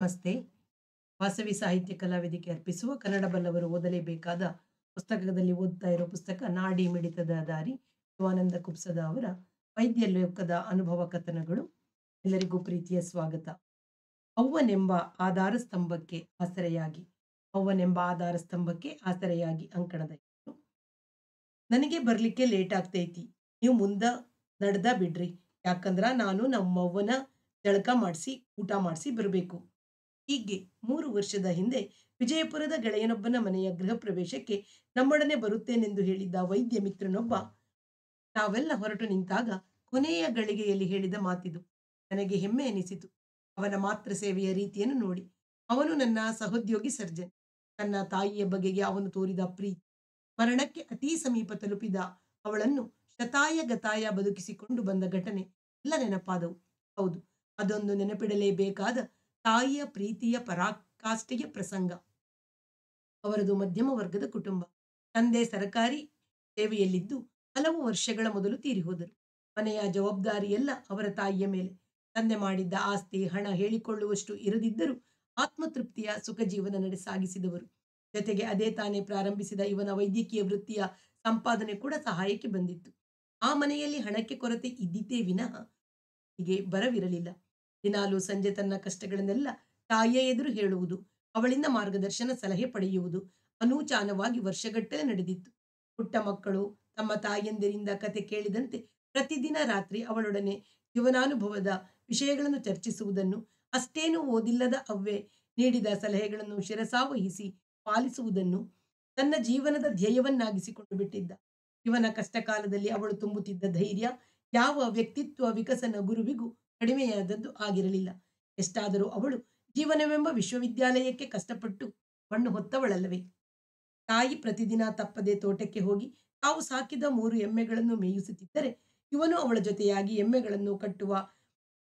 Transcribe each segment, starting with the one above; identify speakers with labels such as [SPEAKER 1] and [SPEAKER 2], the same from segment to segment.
[SPEAKER 1] ನಮಸ್ತೆ. ವಾಸವಿ ಸಾಹಿತ್ಯ ಕಲಾವೇದಿಕೆ ಅರ್ಪಿಸುವ ಕನ್ನಡ ಬಲ್ಲವರು ಓದಲೇಬೇಕಾದ ಪುಸ್ತಕದಲ್ಲಿ ಓದ್ತಾ ಇರೋ ಪುಸ್ತಕ ನಾಡಿ ಮಿಡಿತದ ದಾರಿ ಶಿವಾನಂದ ಕುಪ್ಸದ ಅವರ ವೈದ್ಯ ಲೋಕದ ಅನುಭವ ಕಥನಗಳು. ಎಲ್ಲರಿಗೂ ಪ್ರೀತಿಯ ಸ್ವಾಗತ. ಅವ್ವನೆಂಬ ಆಧಾರ ಸ್ತಂಭಕ್ಕೆ ಆಸರೆಯಾಗಿ ಅವ್ವನೆಂಬ ಆಧಾರ ಸ್ತಂಭಕ್ಕೆ ಆಸರೆಯಾಗಿ ಅಂಕಣದ. ನನಗೆ ಬರ್ಲಿಕ್ಕೆ ಲೇಟ್ ಆಗ್ತೈತಿ ನೀವು ಮುಂದ ನಡ್ದ ಬಿಡ್ರಿ ಯಾಕಂದ್ರ ನಾನು ನಮ್ಮವ್ವನ ಜಳಕ ಮಾಡಿಸಿ, ಊಟ ಮಾಡಿಸಿ ಬರಬೇಕು ಹೀಗೆ ಮೂರು ವರ್ಷದ ಹಿಂದೆ ವಿಜಯಪುರದ ಗೆಳೆಯನೊಬ್ಬನ ಮನೆಯ ಗೃಹ ಪ್ರವೇಶಕ್ಕೆ ನಮ್ಮೊಡನೆ ಬರುತ್ತೇನೆಂದು ಹೇಳಿದ್ದ ವೈದ್ಯ ಮಿತ್ರನೊಬ್ಬ ನಾವೆಲ್ಲ ಹೊರಟು ನಿಂತಾಗ ಕೊನೆಯ ಗಳಿಗೆಯಲ್ಲಿ ಹೇಳಿದ ಮಾತಿದು. ನನಗೆ ಹೆಮ್ಮೆ ಎನಿಸಿತು ಅವನ ಮಾತೃ ಸೇವೆಯ ರೀತಿಯನ್ನು ನೋಡಿ. ಅವನು ನನ್ನ ಸಹೋದ್ಯೋಗಿ ಸರ್ಜನ್. ತನ್ನ ತಾಯಿಯ ಬಗೆಗೆ ಅವನು ತೋರಿದ ಪ್ರೀತಿ. ಮರಣಕ್ಕೆ ಅತೀ ಸಮೀಪ ತಲುಪಿದ ಅವಳನ್ನು ಶತಾಯ ಗತಾಯ ಬದುಕಿಸಿಕೊಂಡು ಬಂದ ಘಟನೆ ಎಲ್ಲ ನೆನಪಾದವು. ಹೌದು, ಅದೊಂದು ನೆನಪಿಡಲೇಬೇಕಾದ ತಾಯಿಯ ಪ್ರೀತಿಯ ಪರಾಕಾಷ್ಠೆಯ ಪ್ರಸಂಗ. ಅವರದು ಮಧ್ಯಮ ವರ್ಗದ ಕುಟುಂಬ. ತಂದೆ ಸರಕಾರಿ ಸೇವೆಯಲ್ಲಿದ್ದು ಹಲವು ವರ್ಷಗಳ ಮೊದಲು ತೀರಿಹೋದರು ಮನೆಯ ಜವಾಬ್ದಾರಿಯೆಲ್ಲ ಅವರ ತಾಯಿಯ ಮೇಲೆ. ತಂದೆ ಮಾಡಿದ್ದ ಆಸ್ತಿ, ಹಣ ಹೇಳಿಕೊಳ್ಳುವಷ್ಟು ಇರದಿದ್ದರೂ ಆತ್ಮತೃಪ್ತಿಯ ಸುಖ ಜೀವನ ನಡೆಸಾಗಿಸಿದವರು ಜೊತೆಗೆ ಅದೇ ತಾನೇ ಪ್ರಾರಂಭಿಸಿದ ಇವನ ವೈದ್ಯಕೀಯ ವೃತ್ತಿಯ ಸಂಪಾದನೆ ಕೂಡ ಸಹಾಯಕ್ಕೆ ಬಂದಿತ್ತು. ಆ ಮನೆಯಲ್ಲಿ ಹಣಕ್ಕೆ ಕೊರತೆ ಇದ್ದಿತೇ ವಿನಃ ಹೀಗೆ ಬರವಿರಲಿಲ್ಲ. ದಿನಾಲು ಸಂಜೆ ತನ್ನ ಕಷ್ಟಗಳನ್ನೆಲ್ಲ ತಾಯಿಯ ಎದುರು ಹೇಳುವುದು, ಅವಳಿಂದ ಮಾರ್ಗದರ್ಶನ ಸಲಹೆ ಪಡೆಯುವುದು, ಅನೂಚಾನವಾಗಿ ವರ್ಷಗಟ್ಟಲೆ ನಡೆದಿತ್ತು. ಪುಟ್ಟ ಮಕ್ಕಳು ತಮ್ಮ ತಾಯಿಯಂದಿರಿಂದ ಕತೆ ಕೇಳಿದಂತೆ ಪ್ರತಿದಿನ ರಾತ್ರಿ ಅವಳೊಡನೆ ಜೀವನಾನುಭವದ ವಿಷಯಗಳನ್ನು ಚರ್ಚಿಸುವುದನ್ನು, ಅಷ್ಟೇನೂ ಓದಿಲ್ಲದ ಅವ್ವೆ ನೀಡಿದ ಸಲಹೆಗಳನ್ನು ಶಿರಸಾವಹಿಸಿ ಪಾಲಿಸುವುದನ್ನು ತನ್ನ ಜೀವನದ ಧ್ಯೇಯವನ್ನಾಗಿಸಿಕೊಂಡು ಬಿಟ್ಟಿದ್ದ. ಇವನ ಕಷ್ಟಕಾಲದಲ್ಲಿ ಅವಳು ತುಂಬುತ್ತಿದ್ದ ಧೈರ್ಯ, ಯಾವ ವ್ಯಕ್ತಿತ್ವ ವಿಕಸನ ಗುರುವಿಗೂ ಕಡಿಮೆಯಾದದ್ದು ಆಗಿರಲಿಲ್ಲ. ಎಷ್ಟಾದರೂ ಅವಳು ಜೀವನವೆಂಬ ವಿಶ್ವವಿದ್ಯಾಲಯಕ್ಕೆ ಕಷ್ಟಪಟ್ಟು ಮಣ್ಣು ಹೊತ್ತವಳಲ್ಲವೇ? ತಾಯಿ ಪ್ರತಿದಿನ ತಪ್ಪದೆ ತೋಟಕ್ಕೆ ಹೋಗಿ ತಾವು ಸಾಕಿದ ಮೂರು ಎಮ್ಮೆಗಳನ್ನು ಮೇಯಿಸುತ್ತಿದ್ದರೆ ಇವನು ಅವಳ ಜೊತೆಯಾಗಿ ಎಮ್ಮೆಗಳನ್ನು ಕಟ್ಟುವ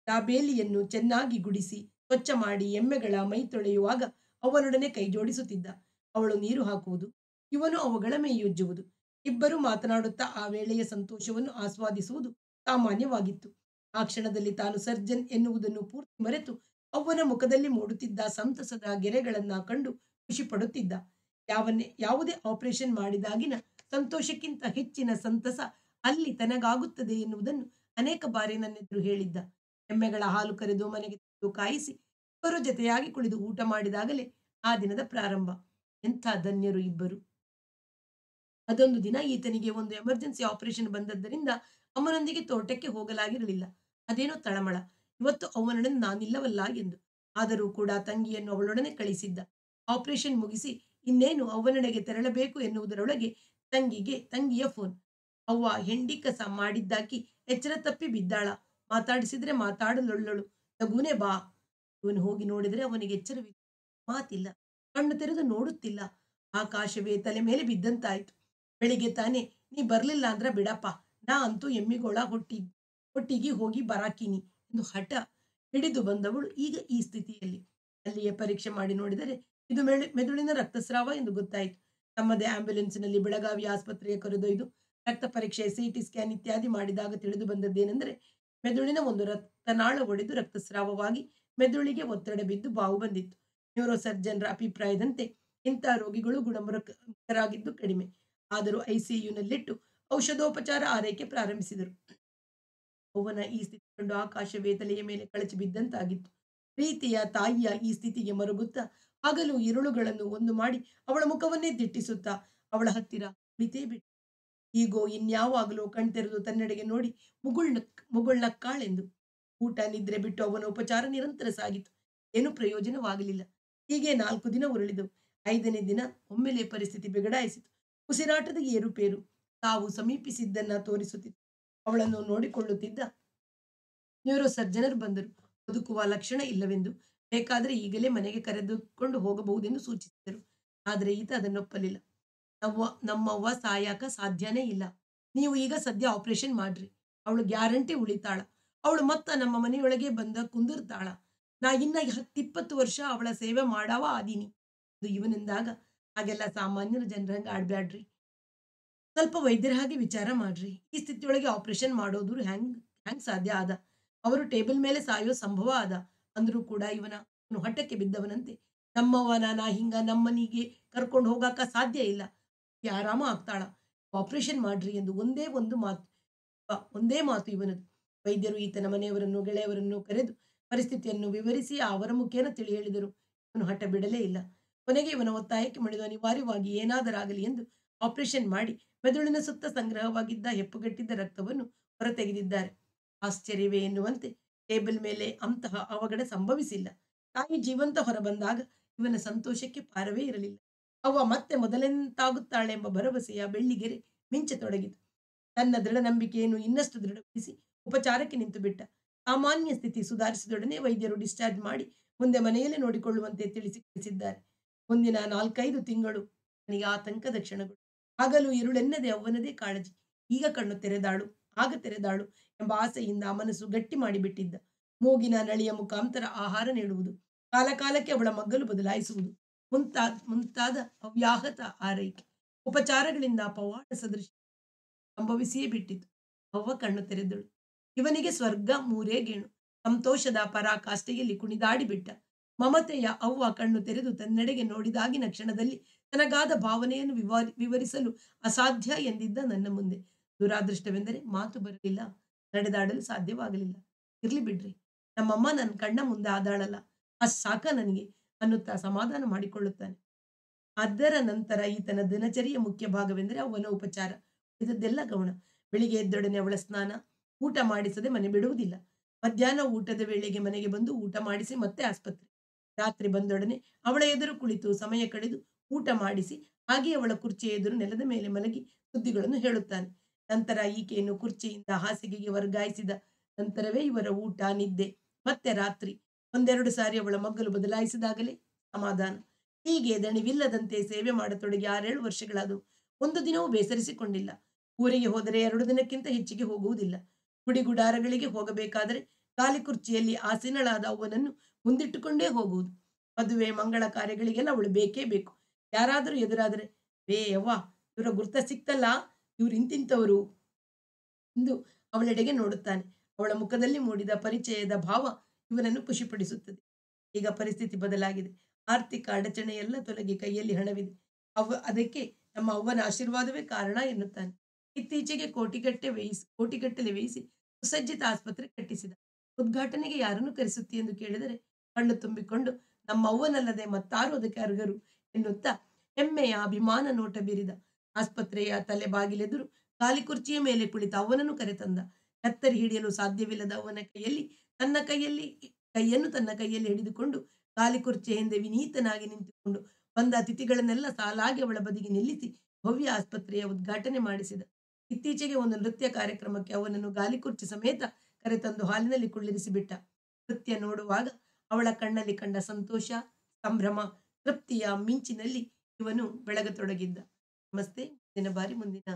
[SPEAKER 1] ದಾಬೇಲಿಯನ್ನು ಚೆನ್ನಾಗಿ ಗುಡಿಸಿ ಸ್ವಚ್ಛ ಮಾಡಿ ಎಮ್ಮೆಗಳ ಮೈ ತೊಳೆಯುವಾಗ ಅವನೊಡನೆ ಕೈಜೋಡಿಸುತ್ತಿದ್ದ. ಅವಳು ನೀರು ಹಾಕುವುದು, ಇವನು ಅವುಗಳ ಮೇಯುಜ್ಜುವುದು, ಇಬ್ಬರು ಮಾತನಾಡುತ್ತಾ ಆ ವೇಳೆಯ ಸಂತೋಷವನ್ನು ಆಸ್ವಾದಿಸುವುದು ಸಾಮಾನ್ಯವಾಗಿತ್ತು. ಆ ಕ್ಷಣದಲ್ಲಿ ತಾನು ಸರ್ಜನ್ ಎನ್ನುವುದನ್ನು ಪೂರ್ತಿ ಮರೆತು ಅವ್ವನ ಮುಖದಲ್ಲಿ ಮೂಡುತ್ತಿದ್ದ ಸಂತಸದ ಗೆರೆಗಳನ್ನ ಕಂಡು ಖುಷಿ ಪಡುತ್ತಿದ್ದ. ಯಾವನ್ನೇ, ಯಾವುದೇ ಆಪರೇಷನ್ ಮಾಡಿದಾಗಿನ ಸಂತೋಷಕ್ಕಿಂತ ಹೆಚ್ಚಿನ ಸಂತಸ ಅಲ್ಲಿ ತನಗಾಗುತ್ತದೆ ಎನ್ನುವುದನ್ನು ಅನೇಕ ಬಾರಿ ನನ್ನೆದುರು ಹೇಳಿದ್ದ. ಎಮ್ಮೆಗಳ ಹಾಲು ಕರೆದು ಮನೆಗೆ ತಂದು ಕಾಯಿಸಿ ಇಬ್ಬರು ಜೊತೆಯಾಗಿ ಕುಳಿದು ಊಟ ಮಾಡಿದಾಗಲೇ ಆ ದಿನದ ಪ್ರಾರಂಭ. ಎಂಥ ಧನ್ಯರು ಇಬ್ಬರು. ಅದೊಂದು ದಿನ ಈತನಿಗೆ ಒಂದು ಎಮರ್ಜೆನ್ಸಿ ಆಪರೇಷನ್ ಬಂದದ್ದರಿಂದ ಅಮ್ಮನೊಂದಿಗೆ ತೋಟಕ್ಕೆ ಹೋಗಲಾಗಿರಲಿಲ್ಲ. ಅದೇನೋ ತಳಮಳ. ಇವತ್ತು ಅವನೊಡನೆ ನಾನಿಲ್ಲವಲ್ಲ ಎಂದು. ಆದರೂ ಕೂಡ ತಂಗಿಯನ್ನು ಅವಳೊಡನೆ ಕಳಿಸಿದ್ದ. ಆಪರೇಷನ್ ಮುಗಿಸಿ ಇನ್ನೇನು ಅವನಡೆಗೆ ತೆರಳಬೇಕು ಎನ್ನುವುದರೊಳಗೆ ತಂಗಿಗೆ ತಂಗಿಯ ಫೋನ್. ಅವ್ವ ಹೆಂಡಿ ಕಸ ಮಾಡಿದ್ದಾಕಿ ಎಚ್ಚರ ತಪ್ಪಿ ಬಿದ್ದಾಳ. ಮಾತಾಡಿಸಿದ್ರೆ ಮಾತಾಡಲೊಳ್ಳಳು. ತಗೂನೆ ಬಾ. ಇವನು ಹೋಗಿ ನೋಡಿದರೆ ಅವನಿಗೆ ಎಚ್ಚರವಿಲ್ಲ ಮಾತಿಲ್ಲ. ಕಣ್ಣು ತೆರೆದು ನೋಡುತ್ತಿಲ್ಲ. ಆಕಾಶವೇ ತಲೆ ಮೇಲೆ ಬಿದ್ದಂತಾಯ್ತು. ಬೆಳಿಗ್ಗೆ ತಾನೇ, ನೀ ಬರಲಿಲ್ಲ ಅಂದ್ರ ಬಿಡಪ್ಪ. ನಾ ಅಂತೂ ಎಮ್ಮಿಗೋಳ ಹೊಟ್ಟಿ ಹೊಟ್ಟಿಗೆ ಹೋಗಿ ಬರಾಕಿನಿ ಎಂದು ಹಠ ಹಿಡಿದು ಬಂದವಳು ಈಗ ಈ ಸ್ಥಿತಿಯಲ್ಲಿ. ಅಲ್ಲಿಯೇ ಪರೀಕ್ಷೆ ಮಾಡಿ ನೋಡಿದರೆ ಇದು ಮೆದುಳಿನ ರಕ್ತಸ್ರಾವ ಎಂದು ಗೊತ್ತಾಯಿತು. ತಮ್ಮದೇ ಆಂಬ್ಯುಲೆನ್ಸ್ನಲ್ಲಿ ಬೆಳಗಾವಿ ಆಸ್ಪತ್ರೆಗೆ ಕರೆದೊಯ್ದು ರಕ್ತ ಪರೀಕ್ಷೆ, ಸಿಟಿ ಸ್ಕ್ಯಾನ್ ಇತ್ಯಾದಿ ಮಾಡಿದಾಗ ತಿಳಿದು ಬಂದದ್ದೇನೆಂದರೆ ಮೆದುಳಿನ ಒಂದು ರಕ್ತನಾಳ ಒಡೆದು ರಕ್ತಸ್ರಾವವಾಗಿ ಮೆದುಳಿಗೆ ಒತ್ತಡ ಬಿದ್ದು ಬಾವು ಬಂದಿತ್ತು. ನ್ಯೂರೋ ಸರ್ಜನ್ರ ಅಭಿಪ್ರಾಯದಂತೆ ಇಂತಹ ರೋಗಿಗಳು ಗುಣಮುಖರಾಗಿದ್ದು ಕಡಿಮೆ. ಆದರೂ ಐಸಿಯುನಲ್ಲಿಟ್ಟು ಔಷಧೋಪಚಾರ ಆರೈಕೆ ಪ್ರಾರಂಭಿಸಿದರು. ಅವನ ಈ ಸ್ಥಿತಿ ಕಂಡು ಆಕಾಶವೇ ತಲೆಯ ಮೇಲೆ ಕಳಚಿ ಬಿದ್ದಂತಾಗಿತ್ತು. ಪ್ರೀತಿಯ ತಾಯಿಯ ಈ ಸ್ಥಿತಿಗೆ ಮರುಗುತ್ತಾ ಹಗಲು ಇರುಳುಗಳನ್ನು ಒಂದು ಮಾಡಿ ಅವಳ ಮುಖವನ್ನೇ ದಿಟ್ಟಿಸುತ್ತಾ ಅವಳ ಹತ್ತಿರ ಕುಳಿತೇ ಬಿಟ್ಟು ಈಗೋ, ಇನ್ಯಾವಾಗಲೂ ಕಣ್ತೆರೆದು ತನ್ನೆಡೆಗೆ ನೋಡಿ ಮುಗುಳ್ನ ಮುಗುಳ್ನಕ್ಕಾಳೆಂದು ಊಟ, ನಿದ್ರೆ ಬಿಟ್ಟು ಅವನ ಉಪಚಾರ ನಿರಂತರ ಸಾಗಿತು. ಏನು ಪ್ರಯೋಜನವಾಗಲಿಲ್ಲ. ಹೀಗೆ ನಾಲ್ಕು ದಿನ ಉರುಳಿದವು. ಐದನೇ ದಿನ ಒಮ್ಮೆಲೆ ಪರಿಸ್ಥಿತಿ ಬಿಗಡಾಯಿಸಿತು. ಉಸಿರಾಟದ ಏರುಪೇರು. ತಾವು ಸಮೀಪಿಸಿದ್ದನ್ನ ತೋರಿಸುತ್ತಿತ್ತು. ಅವಳನ್ನು ನೋಡಿಕೊಳ್ಳುತ್ತಿದ್ದ ನ್ಯೂರೋ ಸರ್ಜನರು ಬಂದರು. ಬದುಕುವ ಲಕ್ಷಣ ಇಲ್ಲವೆಂದು. ಬೇಕಾದರೆ ಈಗಲೇ ಮನೆಗೆ ಕರೆದುಕೊಂಡು ಹೋಗಬಹುದೆಂದು ಸೂಚಿಸಿದರು. ಆದರೆ ಈತ ಅದನ್ನೊಪ್ಪಲಿಲ್ಲ. ನವ್ವ ನಮ್ಮವ್ವ ಸಾಯಾಕ ಸಾಧ್ಯನೇ ಇಲ್ಲ. ನೀವು ಈಗ ಸದ್ಯ ಆಪರೇಷನ್ ಮಾಡ್ರಿ. ಅವಳು ಗ್ಯಾರಂಟಿ ಉಳಿತಾಳ. ಅವಳು ಮತ್ತ ನಮ್ಮ ಮನೆಯೊಳಗೆ ಬಂದ ಕುಂದಿರ್ತಾಳ. ನಾ ಇನ್ನ ಹತ್ತಿಪ್ಪತ್ತು ವರ್ಷ ಅವಳ ಸೇವೆ ಮಾಡಾವ ಆದೀನಿ. ಅದು ಇವನೆಂದಾಗ. ಹಾಗೆಲ್ಲ ಸಾಮಾನ್ಯರು ಜನರಂಗ ಆಡ್ಬ್ಯಾಡ್ರಿ. ಸ್ವಲ್ಪ ವೈದ್ಯರ ಹಾಗೆ ವಿಚಾರ ಮಾಡ್ರಿ. ಈ ಸ್ಥಿತಿಯೊಳಗೆ ಆಪರೇಷನ್ ಮಾಡೋದು ಹೆಂಗ್ ಹೆಂಗ್ ಸಾಧ್ಯ ಆದ? ಅವರು ಟೇಬಲ್ ಮೇಲೆ ಸಾಯೋ ಸಂಭವ ಆದ? ಅಂದ್ರೂ ಕೂಡ ಇವನ, ಅವನು ಹಠಕ್ಕೆ ಬಿದ್ದವನಂತೆ. ನಮ್ಮವನ ನಾ ಹಿಂಗ, ನಮ್ಮನಿಗೆ ಕರ್ಕೊಂಡು ಹೋಗಾಕ ಸಾಧ್ಯ ಇಲ್ಲ. ಆರಾಮ ಆಗ್ತಾಳ. ಆಪರೇಷನ್ ಮಾಡ್ರಿ ಎಂದು ಒಂದೇ ಒಂದು ಮಾತು, ಒಂದೇ ಮಾತು ಇವನದು. ವೈದ್ಯರು ಈತನ ಮನೆಯವರನ್ನು, ಗೆಳೆಯವರನ್ನು ಕರೆದು ಪರಿಸ್ಥಿತಿಯನ್ನು ವಿವರಿಸಿ ಅವರ ಮುಖೇನ ತಿಳಿ ಹೇಳಿದರು ಇವನು ಹಠ ಬಿಡಲೇ ಇಲ್ಲ. ಕೊನೆಗೆ ಇವನ ಒತ್ತಾಯಕ್ಕೆ ಮಣಿದು, ಅನಿವಾರ್ಯವಾಗಿ ಏನಾದರಾಗಲಿ ಎಂದು ಆಪರೇಷನ್ ಮಾಡಿ ಮೆದುಳಿನ ಸುತ್ತ ಸಂಗ್ರಹವಾಗಿದ್ದ ಹೆಪ್ಪುಗಟ್ಟಿದ್ದ ರಕ್ತವನ್ನು ಹೊರತೆಗೆದಿದ್ದಾರೆ. ಆಶ್ಚರ್ಯವೇ ಎನ್ನುವಂತೆ ಟೇಬಲ್ ಮೇಲೆ ಅಂತಹ ಅವಘಡ ಸಂಭವಿಸಿಲ್ಲ. ತಾಯಿ ಜೀವಂತ ಹೊರಬಂದಾಗ ಇವನ ಸಂತೋಷಕ್ಕೆ ಪಾರವೇ ಇರಲಿಲ್ಲ. ಅವ್ವ ಮತ್ತೆ ಮೊದಲೆಂತಾಗುತ್ತಾಳೆ ಎಂಬ ಭರವಸೆಯ ಬೆಳ್ಳಿಗೆರೆ ಮಿಂಚತೊಡಗಿತು ತನ್ನ ದೃಢ ನಂಬಿಕೆಯನ್ನು ಇನ್ನಷ್ಟು ದೃಢಪಡಿಸಿ ಉಪಚಾರಕ್ಕೆ ನಿಂತು ಬಿಟ್ಟ ಸಾಮಾನ್ಯ ಸ್ಥಿತಿ ಸುಧಾರಿಸಿದೊಡನೆ ವೈದ್ಯರು ಡಿಸ್ಚಾರ್ಜ್ ಮಾಡಿ ಮುಂದೆ ಮನೆಯಲ್ಲೇ ನೋಡಿಕೊಳ್ಳುವಂತೆ ತಿಳಿಸಿ ಕಳಿಸಿದ್ದಾರೆ ಮುಂದಿನ ನಾಲ್ಕೈದು ತಿಂಗಳು ನನಗೆ ಆತಂಕದ ಕ್ಷಣಗಳು. ಆಗಲೂ ಇರುಳೆನ್ನದೆ ಅವ್ವನದೇ ಕಾಳಜಿ. ಈಗ ಕಣ್ಣು ತೆರೆದಾಳು, ಆಗ ತೆರೆದಾಳು ಎಂಬ ಆಸೆಯಿಂದ ಆ ಮನಸ್ಸು ಗಟ್ಟಿ ಮಾಡಿಬಿಟ್ಟಿದ್ದ. ಮೂಗಿನ ನಳಿಯ ಮುಖಾಂತರ ಆಹಾರ ನೀಡುವುದು, ಕಾಲಕಾಲಕ್ಕೆ ಅವಳ ಮಗ್ಗಲು ಬದಲಾಯಿಸುವುದು ಮುಂತಾದ ಮುಂತಾದ ಅವ್ಯಾಹತ ಆರೈಕೆ. ಉಪಚಾರಗಳಿಂದ ಪವಾಡ ಸದೃಶ ಸಂಭವಿಸಿಯೇ ಬಿಟ್ಟಿತು. ಅವ್ವ ಕಣ್ಣು ತೆರೆದಳು. ಇವನಿಗೆ ಸ್ವರ್ಗ, ಮೂರೇ ಗೇಣು. ಸಂತೋಷದ ಪರಾಕಾಷ್ಠೆಯಲ್ಲಿ ಕುಣಿದಾಡಿಬಿಟ್ಟ ಮಮತೆಯ ಅವ್ವ ಕಣ್ಣು ತೆರೆದು ತನ್ನೆಡೆಗೆ ನೋಡಿದಾಗಿನ ಕ್ಷಣದಲ್ಲಿ ತನಗಾದ ಭಾವನೆಯನ್ನು ವಿವರಿ ವಿವರಿಸಲು ಅಸಾಧ್ಯ ಎಂದಿದ್ದ ನನ್ನ ಮುಂದೆ. ದುರಾದೃಷ್ಟವೆಂದರೆ ಮಾತು ಬರಲಿಲ್ಲ, ನಡೆದಾಡಲು ಸಾಧ್ಯವಾಗಲಿಲ್ಲ. ಇರ್ಲಿ ಬಿಡ್ರಿ, ನಮ್ಮಮ್ಮ ನನ್ನ ಕಣ್ಣ ಮುಂದೆ ಆದಾಳಲ್ಲ. ಅಷ್ಟು ಸಾಕ ನನಗೆ ಅನ್ನುತ್ತಾ ಸಮಾಧಾನ ಮಾಡಿಕೊಳ್ಳುತ್ತಾನೆ. ಅದರ ನಂತರ ಈತನ ದಿನಚರಿಯ ಮುಖ್ಯ ಭಾಗವೆಂದರೆ ಅವನ ಉಪಚಾರ. ಇದದ್ದೆಲ್ಲ ಗೌಣ. ಬೆಳಿಗ್ಗೆ ಎದ್ದೊಡನೆ ಅವಳ ಸ್ನಾನ, ಊಟ ಮಾಡಿಸದೆ ಮನೆ ಬಿಡುವುದಿಲ್ಲ. ಮಧ್ಯಾಹ್ನ ಊಟದ ವೇಳೆಗೆ ಮನೆಗೆ ಬಂದು ಊಟ ಮಾಡಿಸಿ ಮತ್ತೆ ಆಸ್ಪತ್ರೆ. ರಾತ್ರಿ ಬಂದೊಡನೆ ಅವಳ ಎದುರು ಕುಳಿತು ಸಮಯ ಕಳೆದು ಊಟ ಮಾಡಿಸಿ ಹಾಗೆ ಅವಳ ಕುರ್ಚಿಯ ಎದುರು ನೆಲದ ಮೇಲೆ ಮಲಗಿ ಸುದ್ದಿಗಳನ್ನು ಹೇಳುತ್ತಾನೆ. ನಂತರ ಈಕೆಯನ್ನು ಕುರ್ಚಿಯಿಂದ ಹಾಸಿಗೆಗೆ ವರ್ಗಾಯಿಸಿದ ನಂತರವೇ ಇವರ ಊಟ, ನಿದ್ದೆ, ಮತ್ತೆ ರಾತ್ರಿ ಒಂದೆರಡು ಸಾರಿ ಅವಳ ಮಗ್ಗಲು ಬದಲಾಯಿಸಿದಾಗಲೇ ಸಮಾಧಾನ. ಹೀಗೆ ದಣಿವಿಲ್ಲದಂತೆ ಸೇವೆ ಮಾಡತೊಡಗಿ ಆರೇಳು ವರ್ಷಗಳಾದವು. ಒಂದು ದಿನವೂ ಬೇಸರಿಸಿಕೊಂಡಿಲ್ಲ. ಊರಿಗೆ ಹೋದರೆ ಎರಡು ದಿನಕ್ಕಿಂತ ಹೆಚ್ಚಿಗೆ ಹೋಗುವುದಿಲ್ಲ. ಗುಡಿಗುಡಾರಗಳಿಗೆ ಹೋಗಬೇಕಾದರೆ ಖಾಲಿ ಕುರ್ಚಿಯಲ್ಲಿ ಆಸೀನಳಾದ ಅವನನ್ನು ಮುಂದಿಟ್ಟುಕೊಂಡೇ ಹೋಗುವುದು. ಮದುವೆ, ಮಂಗಳ ಕಾರ್ಯಗಳಿಗೆಲ್ಲ ಅವಳು ಬೇಕೇ ಬೇಕು. ಯಾರಾದರೂ ಎದುರಾದರೆ, ಬೇ ಯವ್ವ, ಇವರ ಗುರ್ತ ಸಿಕ್ತಲ್ಲ, ಇವ್ರು ಇಂತಿಂತವರು ಎಂದು ಅವಳೆಡೆಗೆ ನೋಡುತ್ತಾನೆ. ಅವಳ ಮುಖದಲ್ಲಿ ಮೂಡಿದ ಪರಿಚಯದ ಭಾವ ಇವನನ್ನು ಖುಷಿಪಡಿಸುತ್ತದೆ. ಈಗ ಪರಿಸ್ಥಿತಿ ಬದಲಾಗಿದೆ. ಆರ್ಥಿಕ ಅಡಚಣೆ ಎಲ್ಲ ತೊಲಗಿ ಕೈಯಲ್ಲಿ ಹಣವಿದೆ. ಅವ, ಅದಕ್ಕೆ ನಮ್ಮ ಅವ್ವನ ಆಶೀರ್ವಾದವೇ ಕಾರಣ ಎನ್ನುತ್ತಾನೆ. ಇತ್ತೀಚೆಗೆ ಕೋಟಿಗಟ್ಟೆ ವೇಯಿಸಿ ಕೋಟಿಗಟ್ಟಲೆ ವ್ಯಯಿಸಿ ಸುಸಜ್ಜಿತ ಆಸ್ಪತ್ರೆ ಕಟ್ಟಿಸಿದ. ಉದ್ಘಾಟನೆಗೆ ಯಾರನ್ನು ಕರೆಸುತ್ತಿ ಎಂದು ಕೇಳಿದರೆ ಕಣ್ಣು ತುಂಬಿಕೊಂಡು, ನಮ್ಮ ಅವ್ವನಲ್ಲದೆ ಮತ್ತಾರು ಅದಕ್ಕೆ ಅರ್ಹರು? ಎನ್ನುತ್ತಾ ಹೆಮ್ಮೆಯ, ಅಭಿಮಾನ ನೋಟ ಬೀರಿದ ಆಸ್ಪತ್ರೆಯ ತಲೆ ಬಾಗಿಲೆದುರು ಖಾಲಿ ಕುರ್ಚಿಯ ಮೇಲೆ ಕುಳಿತ ಅವನನ್ನು ಕರೆತಂದ. ಕತ್ತರಿ ಹಿಡಿಯಲು ಸಾಧ್ಯವಿಲ್ಲದ ಅವನ ಕೈಯಲ್ಲಿ ತನ್ನ ಕೈಯಲ್ಲಿ, ಕೈಯನ್ನು ತನ್ನ ಕೈಯಲ್ಲಿ ಹಿಡಿದುಕೊಂಡು ಖಾಲಿ ಕುರ್ಚಿಯ ಹಿಂದೆ ವಿನೀತನಾಗಿ ನಿಂತುಕೊಂಡು ಬಂದ ಅತಿಥಿಗಳನ್ನೆಲ್ಲ ಸಾಲಾಗಿ ಅವಳ ಬದಿಗೆ ನಿಲ್ಲಿಸಿ ಭವ್ಯ ಆಸ್ಪತ್ರೆಯ ಉದ್ಘಾಟನೆ ಮಾಡಿಸಿದ. ಇತ್ತೀಚೆಗೆ ಒಂದು ನೃತ್ಯ ಕಾರ್ಯಕ್ರಮಕ್ಕೆ ಅವನನ್ನು ಗಾಲಿ ಕುರ್ಚಿ ಸಮೇತ ಕರೆತಂದು ಹಾಲಿನಲ್ಲಿ ಕುಳ್ಳಿರಿಸಿಬಿಟ್ಟ. ನೃತ್ಯ ನೋಡುವಾಗ ಅವಳ ಕಣ್ಣಲ್ಲಿ ಕಂಡ ಸಂತೋಷ, ಸಂಭ್ರಮ ತೃಪ್ತಿಯ ಮಿಂಚಿನಲ್ಲಿ ಇವನು ಬೆಳಗತೊಡಗಿದ್ದ. ನಮಸ್ತೆ, ಮುಂದಿನ ಬಾರಿ ಮುಂದಿನ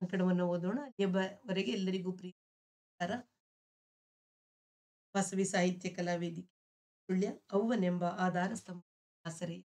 [SPEAKER 1] ಅಂಕಣವನ್ನು ಓದೋಣ. ಅಲ್ಲಿಯವರೆಗೆ ಎಲ್ಲರಿಗೂ ಪ್ರೀತಿ. ವಾಸವಿ ಸಾಹಿತ್ಯ ಕಲಾ ವೇದಿಕೆ, ಸುಳ್ಯ ಅವ್ವನೆಂಬ ಆಧಾರ ಸ್ತಂಭ, ಆಸರೆ.